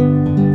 you